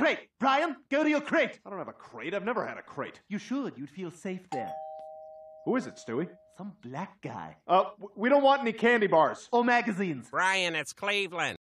crate. Brian, go to your crate. I don't have a crate. I've never had a crate. You should. You'd feel safe there. Who is it, Stewie? Some black guy. Uh, we don't want any candy bars. Or magazines. Brian, it's Cleveland.